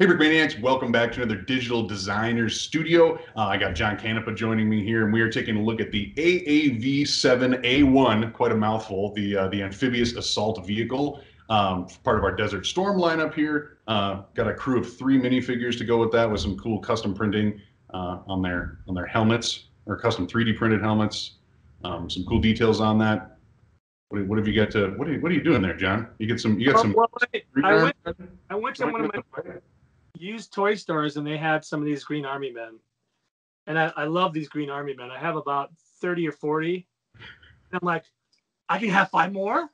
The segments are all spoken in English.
Hey, Brickmaniacs, welcome back to another Digital Designers Studio. Uh, I got John Canepa joining me here, and we are taking a look at the AAV-7A1, quite a mouthful, the, uh, the amphibious assault vehicle, um, part of our Desert Storm lineup here. Uh, got a crew of three minifigures to go with that, with some cool custom printing uh, on their on their helmets, or custom 3D printed helmets. Um, some cool details on that. What, what have you got to? What are you, what are you doing there, John? You get some. You got some. Well, I, I went, I went to one of my used toy stores and they had some of these Green Army men. And I, I love these Green Army men. I have about 30 or 40. And I'm like, I can have five more?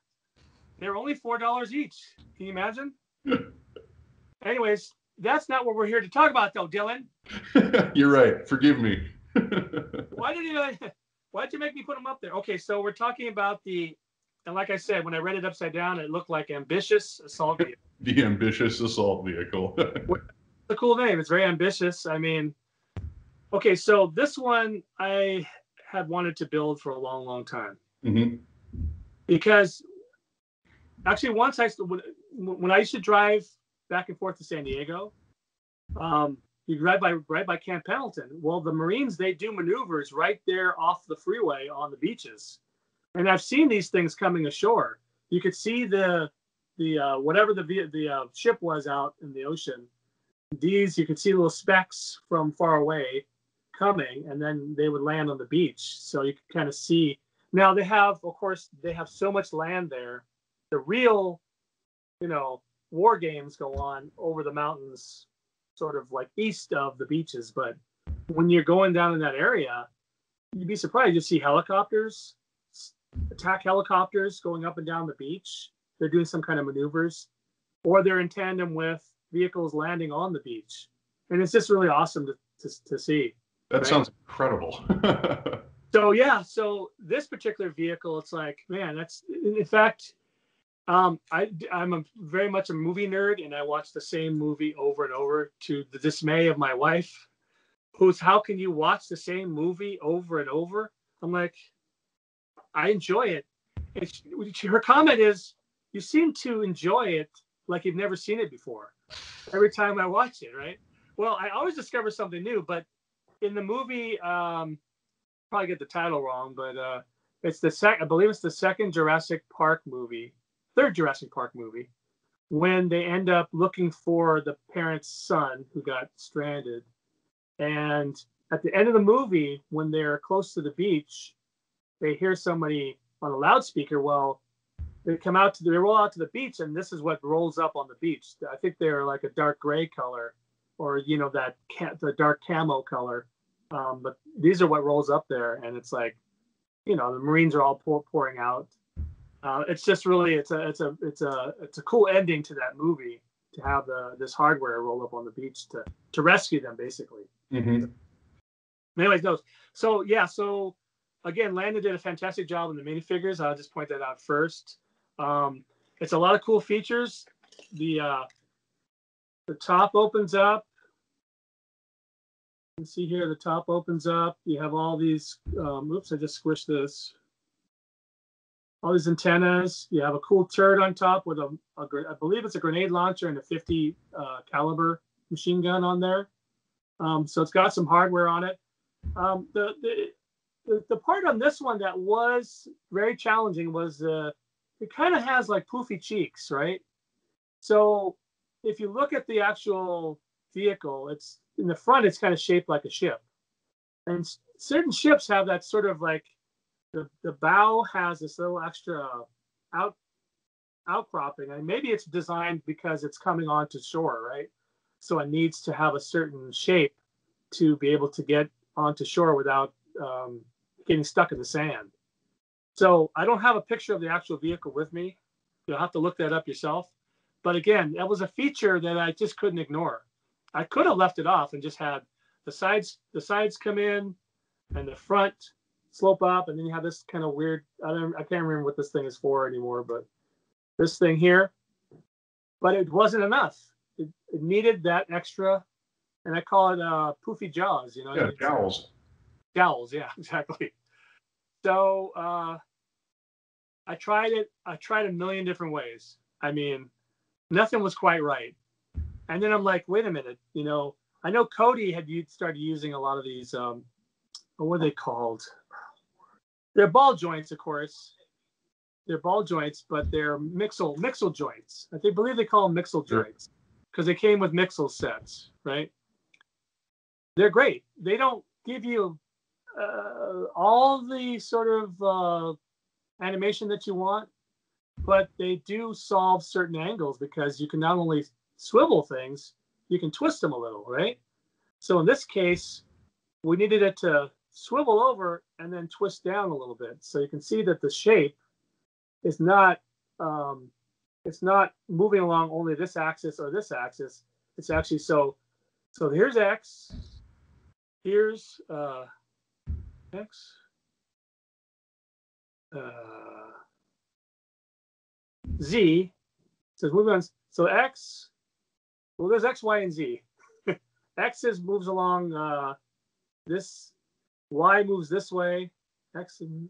They're only $4 each. Can you imagine? Anyways, that's not what we're here to talk about, though, Dylan. You're right. Forgive me. why did you why did you make me put them up there? Okay, so we're talking about the and like I said, when I read it upside down, it looked like ambitious assault vehicle. the ambitious assault vehicle. a cool name. It's very ambitious. I mean, okay, so this one I had wanted to build for a long, long time mm-hmm. because actually once I when I used to drive back and forth to San Diego, um, you drive by right by Camp Pendleton. Well, the Marines they do maneuvers right there off the freeway on the beaches, and I've seen these things coming ashore. You could see the the uh, whatever the the uh, ship was out in the ocean. These you could see little specks from far away coming and then they would land on the beach. So you could kind of see. Now they have of course they have so much land there. The real you know war games go on over the mountains sort of like east of the beaches. But when you're going down in that area you'd be surprised. You see helicopters attack helicopters going up and down the beach they're doing some kind of maneuvers or they're in tandem with vehicles landing on the beach, and it's just really awesome to to, to see. That right? sounds incredible. so yeah, so this particular vehicle, it's like man, that's in fact. Um, I, I'm a, very much a movie nerd, and I watch the same movie over and over to the dismay of my wife, who's how can you watch the same movie over and over? I'm like, I enjoy it. And she, her comment is, you seem to enjoy it like you've never seen it before every time I watch it, right? Well, I always discover something new, but in the movie, um, probably get the title wrong, but uh, it's the second, I believe it's the second Jurassic Park movie, third Jurassic Park movie, when they end up looking for the parent's son who got stranded. And at the end of the movie, when they're close to the beach, they hear somebody on a loudspeaker. Well, they come out to they roll out to the beach and this is what rolls up on the beach i think they're like a dark gray color or you know that ca- the dark camo color um, but these are what rolls up there and it's like you know the marines are all pour, pouring out uh, it's just really it's a it's a it's a it's a cool ending to that movie to have the this hardware roll up on the beach to to rescue them basically mm-hmm. anyways those. so yeah so again landon did a fantastic job in the minifigures i'll just point that out first um, it's a lot of cool features. The uh, the top opens up. You can see here the top opens up. You have all these. Um, oops, I just squished this. All these antennas. You have a cool turret on top with a, a I believe it's a grenade launcher and a 50 uh, caliber machine gun on there. Um, so it's got some hardware on it. Um, the, the the, part on this one that was very challenging was uh, it kind of has like poofy cheeks, right? So if you look at the actual vehicle, it's in the front, it's kind of shaped like a ship. And certain ships have that sort of like the, the bow has this little extra out outcropping. And maybe it's designed because it's coming onto shore, right? So it needs to have a certain shape to be able to get onto shore without um, getting stuck in the sand. So I don't have a picture of the actual vehicle with me. You'll have to look that up yourself. But again, that was a feature that I just couldn't ignore. I could have left it off and just had the sides the sides come in and the front slope up and then you have this kind of weird I don't I can't remember what this thing is for anymore, but this thing here. But it wasn't enough. It, it needed that extra and I call it uh poofy jaws, you know. Yeah, jowls. Jowls, yeah, exactly. So uh I tried it. I tried a million different ways. I mean, nothing was quite right. And then I'm like, wait a minute, you know, I know Cody had started using a lot of these. Um, what were they called? They're ball joints, of course. They're ball joints, but they're mixel mixel joints. I think believe they call them mixel Sure. joints because they came with mixel sets, right? They're great. They don't give you uh, all the sort of uh, animation that you want, but they do solve certain angles because you can not only swivel things, you can twist them a little, right? So in this case, we needed it to swivel over and then twist down a little bit. So you can see that the shape is not um, it's not moving along only this axis or this axis. It's actually so so here's X, here's uh, X, uh, Z. So moving on. So X, well, there's X, Y, and Z. X is moves along uh, this. Y moves this way. X. And,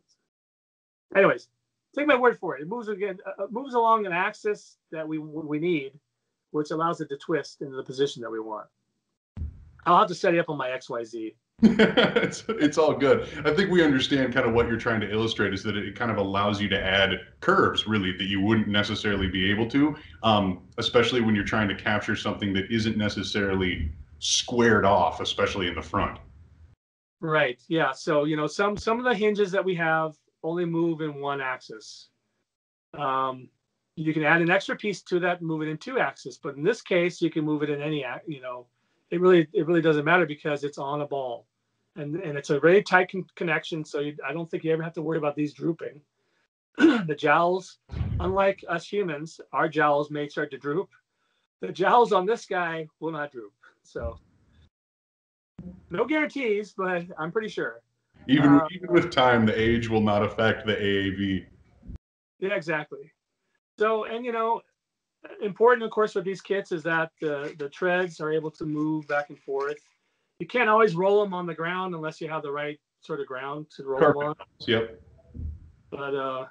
anyways, take my word for it. It moves again. Uh, moves along an axis that we we need, which allows it to twist into the position that we want. I'll have to set it up on my X, Y, Z. it's, it's all good. I think we understand kind of what you're trying to illustrate is that it kind of allows you to add curves really that you wouldn't necessarily be able to, um, especially when you're trying to capture something that isn't necessarily squared off, especially in the front. Right. Yeah. So you know, some some of the hinges that we have only move in one axis. Um, you can add an extra piece to that move it in two axis, but in this case, you can move it in any. You know, it really it really doesn't matter because it's on a ball, and and it's a very tight con- connection. So you, I don't think you ever have to worry about these drooping. the jowls, unlike us humans, our jowls may start to droop. The jowls on this guy will not droop. So no guarantees, but I'm pretty sure. Even Uh, even with time, the age will not affect the AAV. Yeah, exactly. So, and you know, important, of course, with these kits is that the the treads are able to move back and forth. You can't always roll them on the ground unless you have the right sort of ground to roll them on. Yep. But uh,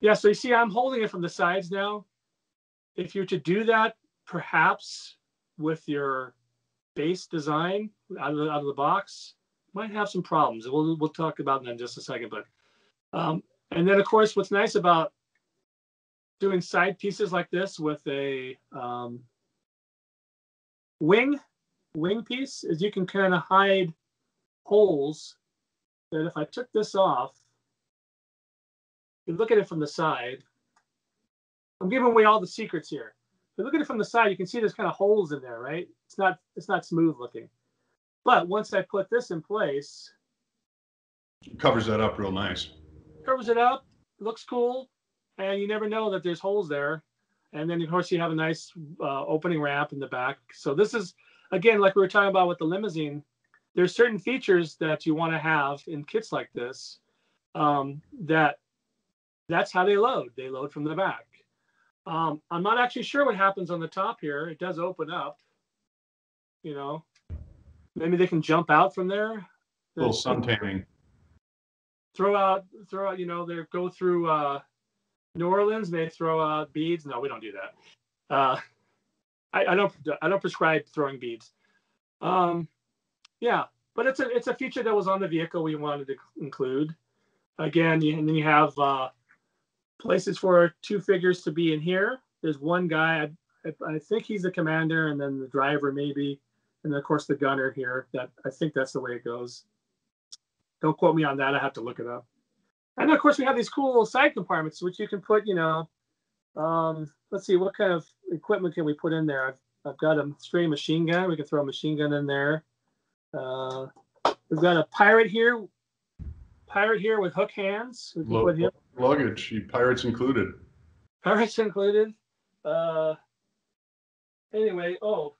yeah, so you see, I'm holding it from the sides now. If you're to do that, perhaps with your base design out of the, out of the box, might have some problems. We'll we'll talk about that in just a second. But um, and then of course, what's nice about doing side pieces like this with a um, wing wing piece is you can kind of hide holes that if I took this off, you look at it from the side. I'm giving away all the secrets here. If you look at it from the side, you can see there's kind of holes in there, right? It's not it's not smooth looking. But once I put this in place, Covers that up real nice. covers it up, looks cool, and you never know that there's holes there. And then of course you have a nice uh, opening ramp in the back. So this is again like we were talking about with the limousine. There's certain features that you want to have in kits like this. Um, that that's how they load. They load from the back. Um, I'm not actually sure what happens on the top here. It does open up. You know, maybe they can jump out from there. A little sun tanning. throw out throw out you know they go through uh new orleans they throw out beads no we don't do that uh I, I don't i don't prescribe throwing beads. Um yeah but it's a it's a feature that was on the vehicle we wanted to include. Again you, and then you have uh places for two figures to be in here. There's one guy I, I think he's the commander and then the driver maybe. And then of course the gunner here that i think that's the way it goes. Don't quote me on that. I have to look it up. And of course, we have these cool little side compartments, which you can put, you know, um, let's see, what kind of equipment can we put in there? I've, I've got a stray machine gun. We can throw a machine gun in there. Uh, we've got a pirate here, pirate here with hook hands. We can Lo- put him, luggage, pirates included. pirates included. Uh, anyway, oh,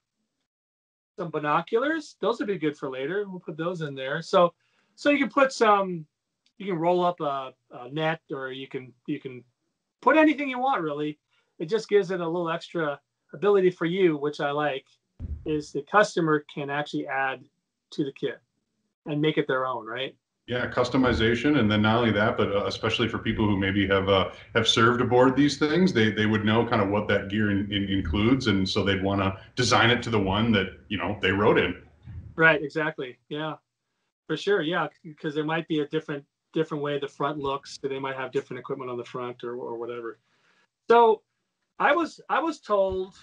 some binoculars. Those would be good for later. We'll put those in there. So, so you can put some. You can roll up a, a net, or you can you can put anything you want. Really, it just gives it a little extra ability for you, which I like. Is the customer can actually add to the kit and make it their own, right? Yeah, customization, and then not only that, but uh, especially for people who maybe have uh, have served aboard these things, they they would know kind of what that gear in, in, includes, and so they'd want to design it to the one that you know they wrote in. Right. Exactly. Yeah. For sure. Yeah, because there might be a different different way the front looks. So they might have different equipment on the front or or whatever. So, I was I was told,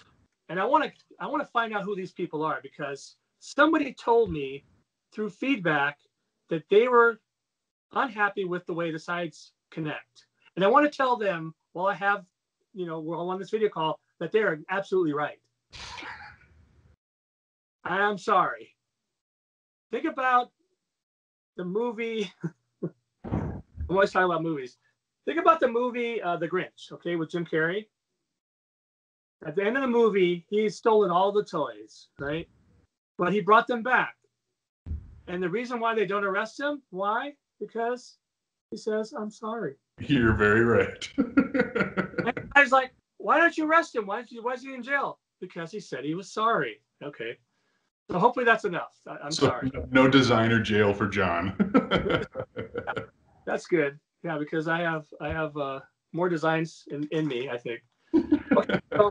and I want to I want to find out who these people are because somebody told me through feedback that they were unhappy with the way the sides connect. And I want to tell them while I have, you know, we're all on this video call that they are absolutely right. I'm sorry. Think about the movie. I'm always talking about movies. Think about the movie uh, The Grinch, okay, with Jim Carrey. At the end of the movie, he's stolen all the toys, right? But he brought them back. And the reason why they don't arrest him, why? Because he says, I'm sorry. You're very right. I was like, why don't you arrest him? Why, you, why is he in jail? Because he said he was sorry. Okay. So hopefully that's enough. I, am so sorry. No designer jail for John. that's good. Yeah, because I have I have uh, more designs in, in me, I think. Okay, so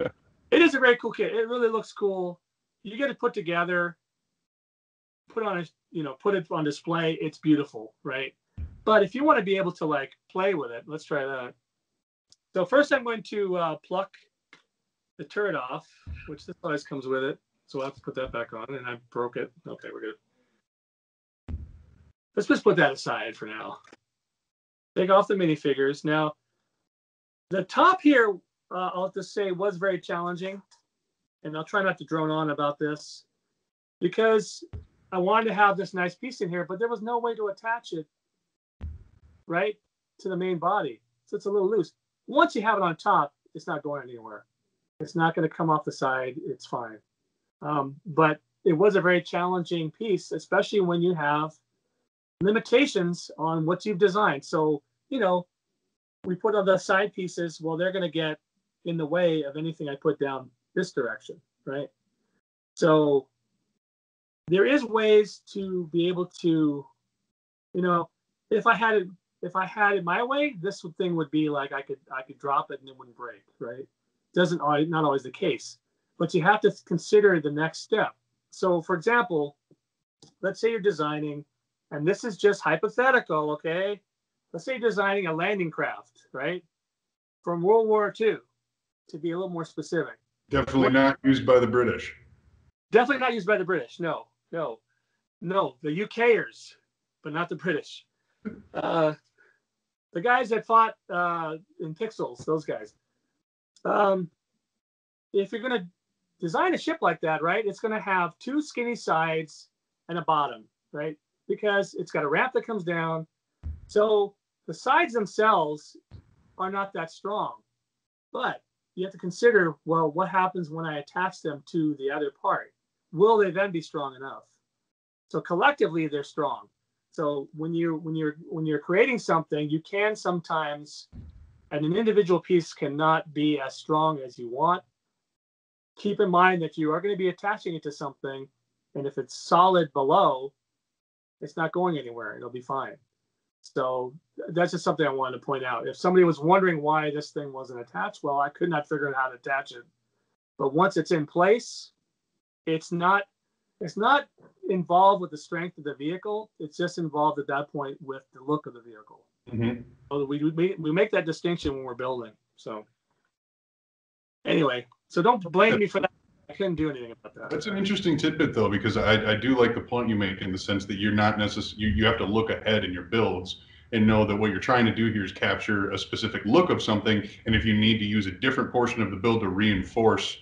it is a very cool kit. It really looks cool. You get it put together put on a you know put it on display it's beautiful right but if you want to be able to like play with it let's try that so first i'm going to uh, pluck the turret off which this always comes with it so i'll have to put that back on and i broke it okay we're good let's just put that aside for now take off the minifigures now the top here uh, i'll just say was very challenging and i'll try not to drone on about this because I wanted to have this nice piece in here, but there was no way to attach it right to the main body. So it's a little loose. Once you have it on top, it's not going anywhere. It's not going to come off the side. It's fine. Um, but it was a very challenging piece, especially when you have limitations on what you've designed. So, you know, we put on the side pieces, well, they're going to get in the way of anything I put down this direction, right? So there is ways to be able to, you know, if I had it, if I had it my way, this thing would be like I could I could drop it and it wouldn't break, right? Doesn't always not always the case, but you have to consider the next step. So, for example, let's say you're designing, and this is just hypothetical, okay? Let's say designing a landing craft, right, from World War II, to be a little more specific. Definitely not used by the British. Definitely not used by the British. No, no, no, the UKers, but not the British. Uh, the guys that fought uh, in Pixels, those guys. Um, if you're going to design a ship like that, right, it's going to have two skinny sides and a bottom, right? Because it's got a ramp that comes down. So the sides themselves are not that strong. But you have to consider well, what happens when I attach them to the other part? will they then be strong enough? So collectively, they're strong. So when you when you're when you're creating something, you can sometimes, and an individual piece cannot be as strong as you want. Keep in mind that you are going to be attaching it to something, and if it's solid below, it's not going anywhere. It'll be fine. So that's just something I wanted to point out. If somebody was wondering why this thing wasn't attached, well, I could not figure out how to attach it. But once it's in place, it's not it's not involved with the strength of the vehicle. It's just involved at that point with the look of the vehicle. Mm-hmm. So we, we we make that distinction when we're building. So anyway, so don't blame me for that. Couldn't do anything about that. That's an interesting tidbit, though, because I, I do like the point you make in the sense that you're not necessarily you, you have to look ahead in your builds and know that what you're trying to do here is capture a specific look of something. And if you need to use a different portion of the build to reinforce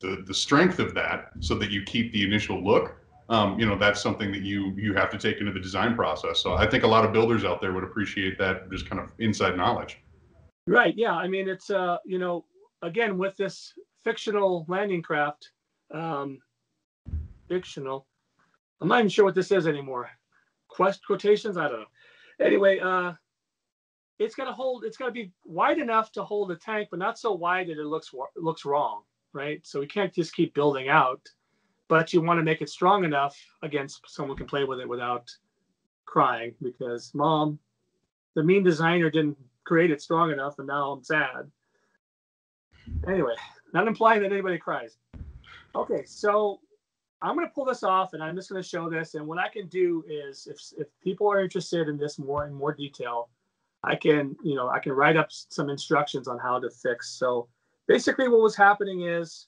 the, the strength of that so that you keep the initial look um, you know that's something that you you have to take into the design process so i think a lot of builders out there would appreciate that just kind of inside knowledge right yeah i mean it's uh you know again with this fictional landing craft um fictional. I'm not even sure what this is anymore. Quest quotations? I don't know. Anyway uh it's got to hold it's got to be wide enough to hold a tank but not so wide that it looks looks wrong right? So we can't just keep building out, but you want to make it strong enough against someone can play with it without crying because mom, the mean designer didn't create it strong enough, and now I'm sad. Anyway, not implying that anybody cries. Okay, so I'm going to pull this off, and I'm just going to show this. And what I can do is, if if people are interested in this more in more detail, I can you know I can write up some instructions on how to fix. So basically, what was happening is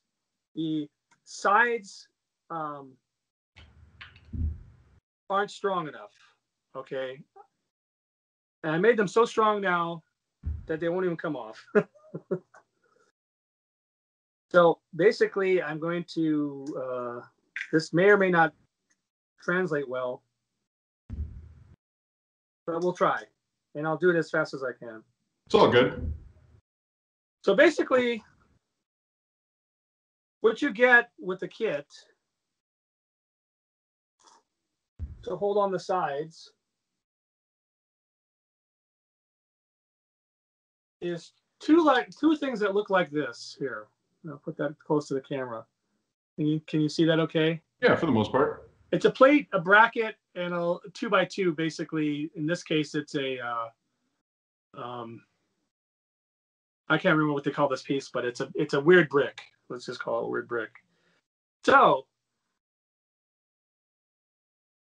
the sides um, aren't strong enough. Okay. And I made them so strong now that they won't even come off. so basically, I'm going to, uh, this may or may not translate well, but we'll try. And I'll do it as fast as I can. It's all good. So basically, what you get with the kit to hold on the sides is two like two things that look like this here. I'll put that close to the camera. Can you can you see that okay? Yeah, for the most part. It's a plate, a bracket, and a two by two. Basically, in this case, it's a uh, um, I can't remember what they call this piece, but it's a it's a weird brick. Let's just call it a weird brick. So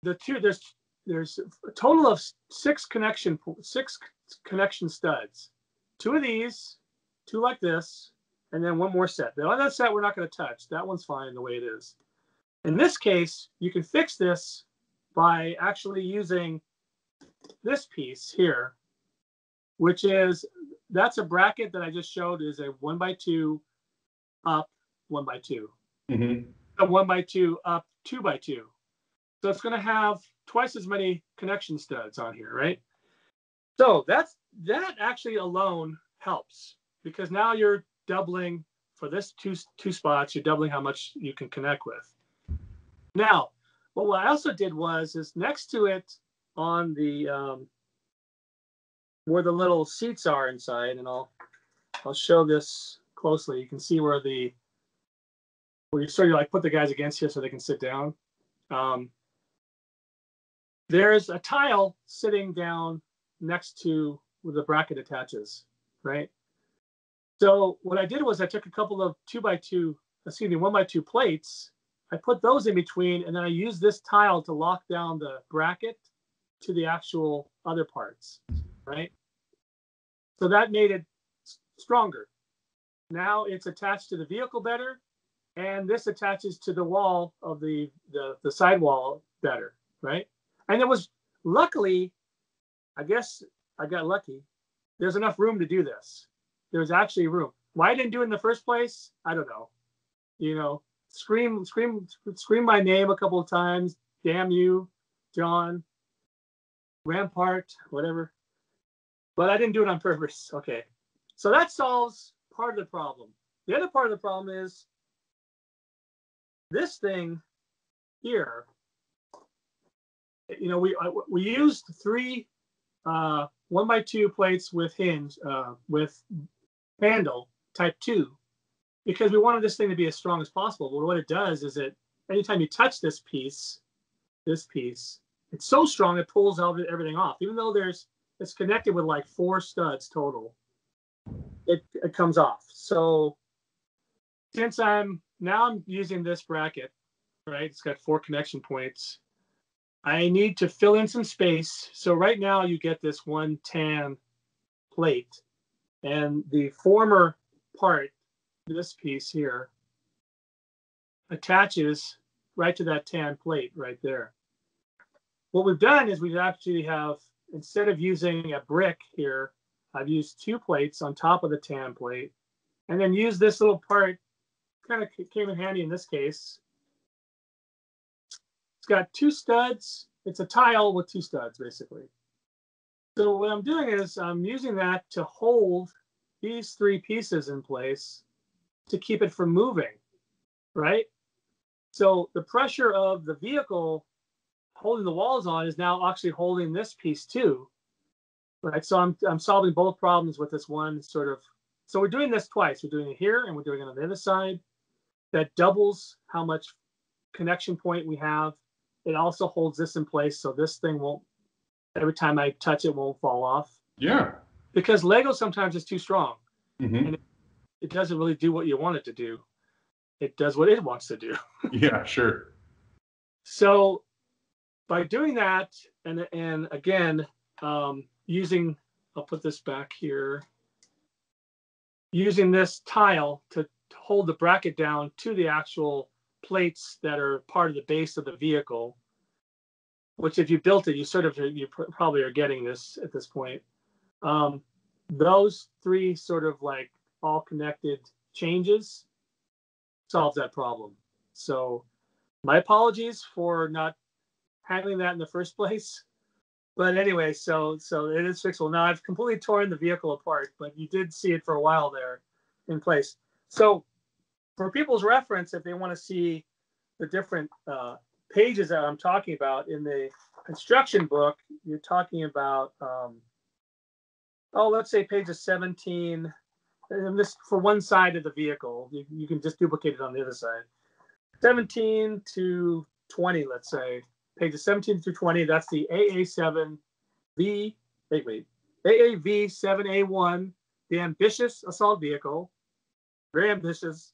the two there's there's a total of six connection six connection studs. Two of these, two like this, and then one more set. The other set we're not going to touch. That one's fine the way it is. In this case, you can fix this by actually using this piece here, which is that's a bracket that I just showed is a one by two up one by 2 mm-hmm. a one by two up two by two. So it's going to have twice as many connection studs on here, right? So that's that actually alone helps because now you're doubling for this two two spots. You're doubling how much you can connect with. Now, but what I also did was is next to it on the um, where the little seats are inside, and I'll I'll show this closely. You can see where the where you sort of like put the guys against here so they can sit down. Um, there's a tile sitting down next to where the bracket attaches, right? So what I did was I took a couple of two by two, excuse me, one by two plates. I put those in between, and then I used this tile to lock down the bracket to the actual other parts, right? So that made it stronger. Now it's attached to the vehicle better, and this attaches to the wall of the, the, the sidewall better, right? And it was luckily, I guess I got lucky. There's enough room to do this. There's actually room. Why I didn't do it in the first place, I don't know. You know, scream, scream, scream my name a couple of times. Damn you, John. Rampart, whatever. But I didn't do it on purpose. Okay. So that solves part of the problem. The other part of the problem is this thing here you know, we uh, we used three uh, one by two plates with hinge uh, with handle type two because we wanted this thing to be as strong as possible. But what it does is it anytime you touch this piece, this piece, it's so strong it pulls everything off. Even though there's it's connected with like four studs total, it it comes off. So since I'm now I'm using this bracket, right? It's got four connection points I need to fill in some space. So right now you get this one tan plate and the former part, this piece here, attaches right to that tan plate right there. What we've done is we've actually have, instead of using a brick here, I've used two plates on top of the tan plate and then use this little part, kind of came in handy in this case, It's got two studs. It's a tile with two studs, basically. So what I'm doing is I'm using that to hold these three pieces in place to keep it from moving, right? So the pressure of the vehicle holding the walls on is now actually holding this piece too, right? So I'm, I'm solving both problems with this one sort of, so we're doing this twice. We're doing it here and we're doing it on the other side. That doubles how much connection point we have it also holds this in place so this thing won't every time I touch it, won't fall off Yeah. because Lego sometimes is too strong. hmm It doesn't really do what you want it to do. It does what it wants to do. Yeah, sure. So by doing that, and and again, um, using, I'll put this back here, using this tile to hold the bracket down to the actual plates that are part of the base of the vehicle. Which, if you built it, you sort of you pr- probably are getting this at this point. Um, those three sort of like all connected changes solves that problem. So my apologies for not handling that in the first place. But anyway, so so it is fixable. Now I've completely torn the vehicle apart, but you did see it for a while there in place. So for people's reference, if they want to see the different uh, pages that I'm talking about in the construction book, you're talking about um, oh, let's say pages 17. And this for one side of the vehicle. You, you can just duplicate it on the other side. 17 to 20, let's say, pages 17 through 20, that's the AA7V, wait, wait, AAV7A1, the ambitious assault vehicle, very ambitious.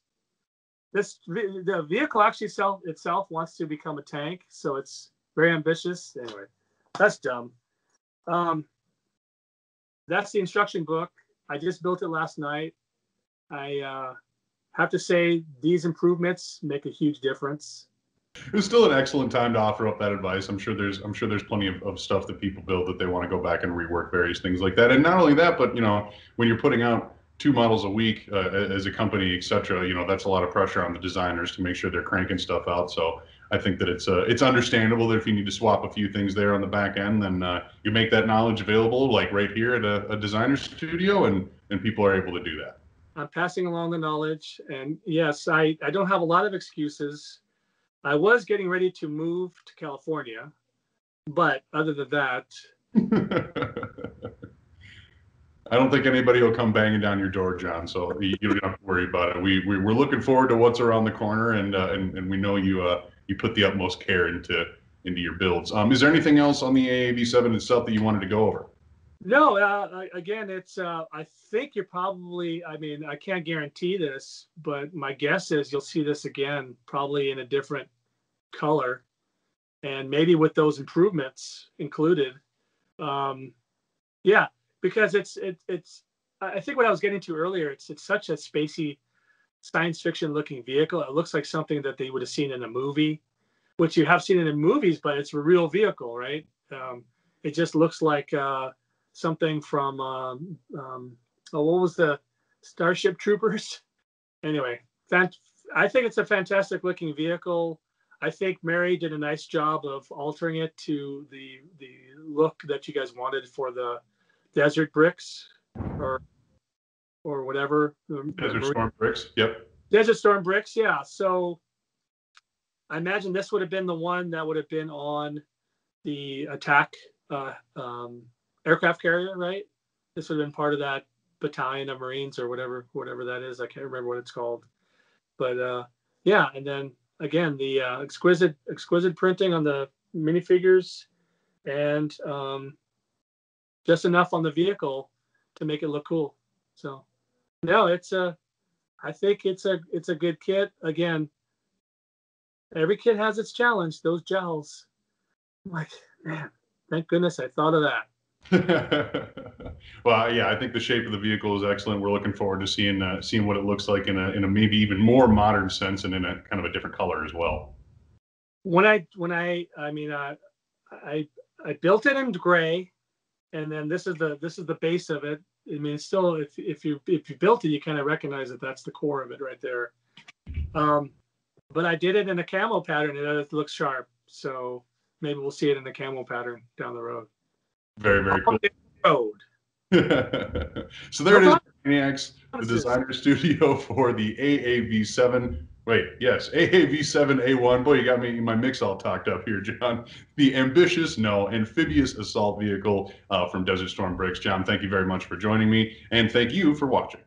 This the vehicle actually self itself wants to become a tank, so it's very ambitious. Anyway, that's dumb. Um, that's the instruction book. I just built it last night. I uh, have to say these improvements make a huge difference. It was still an excellent time to offer up that advice. I'm sure there's I'm sure there's plenty of, of stuff that people build that they want to go back and rework various things like that. And not only that, but you know, when you're putting out two models a week uh, as a company, et cetera, you know, that's a lot of pressure on the designers to make sure they're cranking stuff out. So I think that it's uh, it's understandable that if you need to swap a few things there on the back end, then uh, you make that knowledge available, like right here at a, a designer studio, and and people are able to do that. I'm passing along the knowledge. And yes, I, I don't have a lot of excuses. I was getting ready to move to California, but other than that, I don't think anybody will come banging down your door, John. So you, don't have to worry about it. We, we we're looking forward to what's around the corner, and uh, and and we know you uh you put the utmost care into into your builds. Um, is there anything else on the AAV7 itself that you wanted to go over? no, uh, again, it's, uh, I think you're probably, I mean, I can't guarantee this, but my guess is you'll see this again, probably in a different color. And maybe with those improvements included. Um, yeah, because it's, it, it's, I think what I was getting to earlier, it's, it's such a spacey science fiction looking vehicle. It looks like something that they would have seen in a movie, which you have seen in movies, but it's a real vehicle, right? Um, it just looks like, uh, something from um, um, oh, what was the Starship Troopers? Anyway, fan- I think it's a fantastic looking vehicle. I think Mary did a nice job of altering it to the the look that you guys wanted for the desert bricks or or whatever. Desert Storm bricks. Yep. Desert Storm bricks, yeah. So I imagine this would have been the one that would have been on the attack uh, um, aircraft carrier, right? This would have been part of that battalion of Marines or whatever, whatever that is. I can't remember what it's called, but uh, yeah. And then again, the uh, exquisite, exquisite printing on the minifigures, and um, just enough on the vehicle to make it look cool. So no, it's a I think it's a it's a good kit. Again, every kit has its challenge. Those gels, I'm like man, thank goodness I thought of that. well, yeah, I think the shape of the vehicle is excellent. We're looking forward to seeing uh, seeing what it looks like in a in a maybe even more modern sense and in a kind of a different color as well. When I when I I mean uh, I I built it in gray, and then this is the this is the base of it. I mean, still if if you if you built it, you kind of recognize that that's the core of it right there. Um, but I did it in a camo pattern, and it looks sharp. So maybe we'll see it in the camo pattern down the road. Very very cool. Road. so there it is, Maniacs, the designer studio for the AAV7. Wait, yes, AAV7A1. Boy, you got me my mix all talked up here, John. The ambitious, no, amphibious assault vehicle uh, from Desert Storm Bricks. John, thank you very much for joining me, and thank you for watching.